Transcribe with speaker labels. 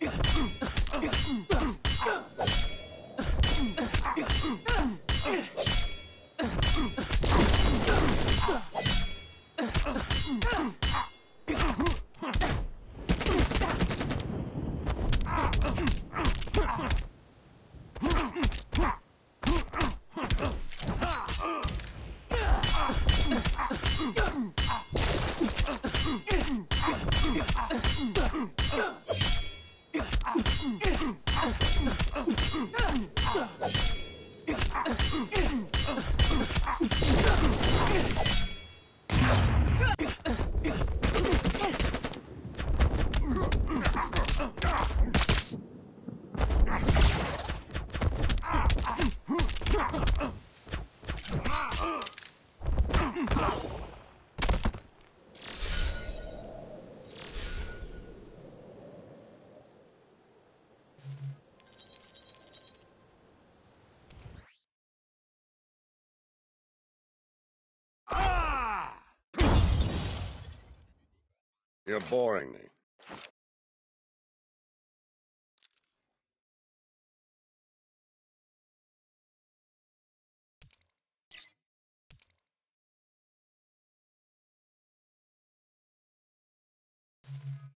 Speaker 1: Yeah. Ah! You're boring me.
Speaker 2: you